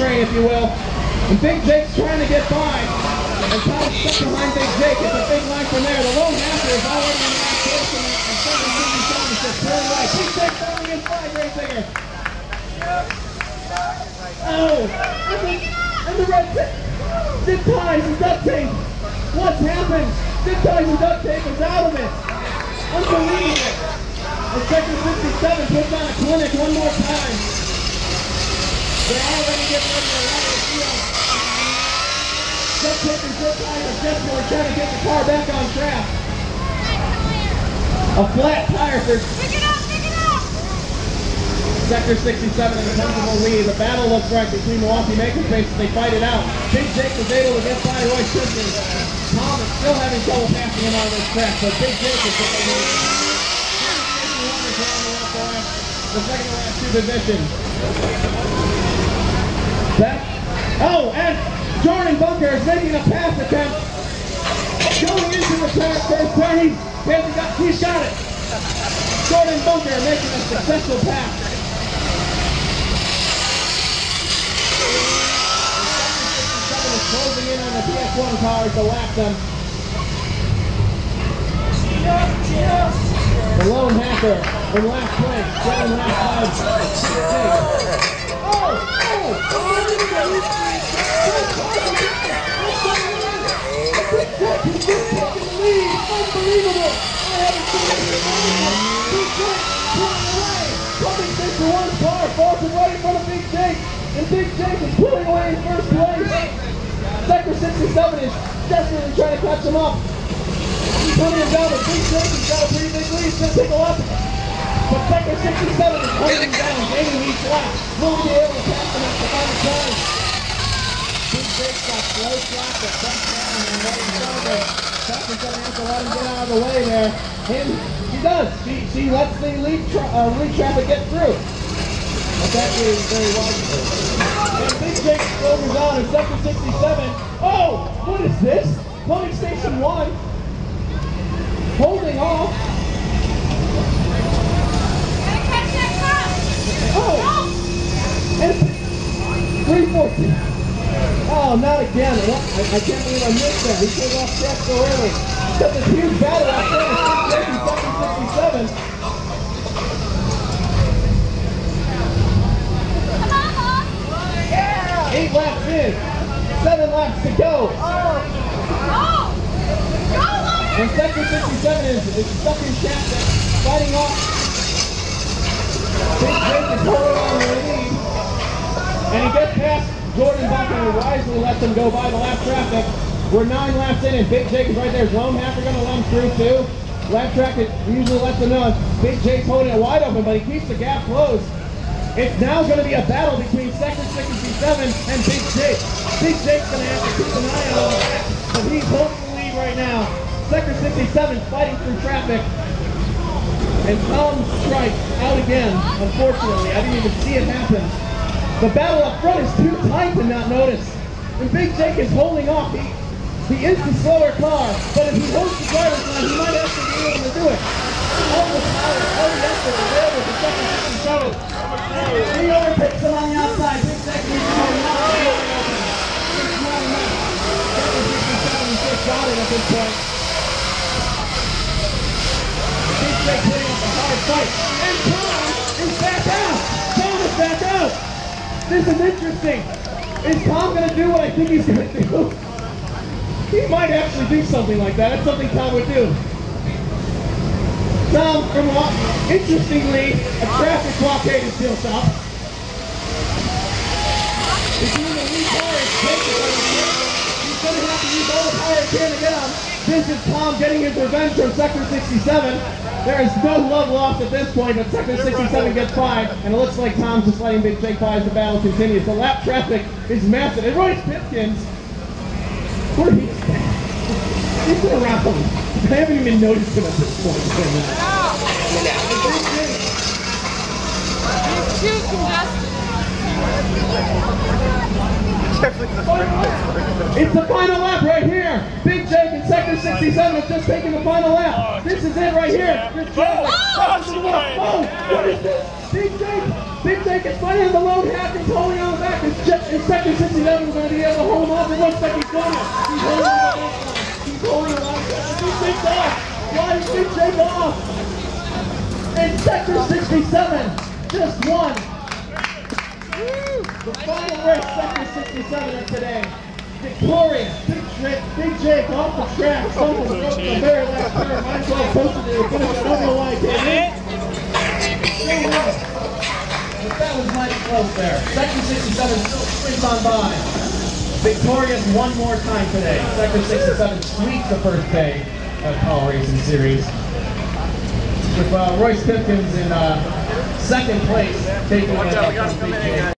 train, if you will. And Big Jake's trying to get by. And Tom's stuck behind Big Jake. It's a big line from there. The lone halfer is already in the position. And second Sydney Seven is just pulling right. Big Jake falling in fly, Great Digger. Oh! And the, and the red zip, ties and duct tape. What's happened? Zip ties and duct tape is out of it. Unbelievable. And Sector 67 puts on a clinic one more time. They're already getting ready to run the field. Trying to get the car back on track. A flat tire for Pick it up, pick it up! Sector 67 in a comfortable lead. The battle looks right between Milwaukee Makerspace as they fight it out. Big Jake was able to get by Roy Simpson. Tom is still having trouble passing him on this track, but Big Jake is getting the the second to last two positions. That, oh, and Jordan Bunker is making a pass attempt. Going into the turn, first turn, he's, he's got, he's got it. Jordan Bunker making a successful pass. Closing in on the PS1 cars to lap them. The lone hacker in last place, getting last time. Oh! Unbelievable! Big Jake pulling away. Coming for one car, falls right in front Big Jake. And Big Jake is pulling away in first place. Sector 67 is desperately trying to catch him up. He's putting him down, but Big Jake has got a pretty big lead. He's going to take a lap. But Sector 67 is holding him down, gaining each lap. Will he be able to him that him. Let him get out of the way there. And he does. She, she lets the lead, uh, lead traffic get through. That's actually very wise. And Big Jake on in sector 67. Oh, what is this? Loading station one. Holding off. Gotta catch that car! Oh, and 314. Oh, not again. I, I can't believe I missed that. He came off track so early. Got this huge battle out there. In 67. Come on, Bob! Eight laps in. Seven laps to go. Oh! And sector 67 is, is stuck in traffic, fighting off. Big Jake is holding on lead. And he gets past Jordan Bunker and wisely lets him go by the lap traffic. We're nine laps in and Big Jake is right there. Is Half going to let through too. Lap traffic usually lets them know. Big Jake's holding it wide open, but he keeps the gap closed. It's now going to be a battle between Sector 67 and Big Jake. Big Jake's going to have to keep an eye on him, but he's holding the lead right now. Sector 67 fighting through traffic. And Tom Strike out again, unfortunately. I didn't even see it happen. The battle up front is too tight to not notice. And Big Jake is holding off. He, he is the slower car, but if he holds the driver's line, he might actually be able to do it. All the power, all the effort is with the Sector 67. He overtakes him on the outside. Big Jake needs to go now. It's not enough. Sector 67 is just got it at this point. Big Jake putting up a hard fight. And This is interesting. Is Tom going to do what I think he's going to do? He might actually do something like that. That's something Tom would do. Tom, from interestingly, a traffic blockade is built up. By the He's going to have to use all the power he can to get him. This is Tom getting his revenge from Sector 67. There is no love lost at this point, but Sector 67 gets by, and it looks like Tom's just letting Big Jake by as the battle continues. The lap traffic is massive. And Royce Pipkins, where he he's been around. I haven't even noticed him at this point. It's too congested. It's the final lap right here. Big sector 67 has just taken the final lap. This is it right here. This. Oh! the wall. Oh, what is this? Big Jake. Big Jake is fighting the lone half. He's holding on back. It's, just, it's Sector 67 is going to be able to hold him off. It looks like he's going to. He's holding him off. He's holding him off. He takes off. Why did he take off? And Sector 67 just won. The final race, Sector 67 of today. Victorious, Big Jake, Big Jake off the track, someone broke the very last turn, might as well post it to the finish, I don't know why it came in. But that was mighty close there. Sector 67 still sprints on by. Victorious one more time today. Sector 67 sweeps the first day of Call Racing Series. With uh, Royce Pipkins in uh, second place, taking out,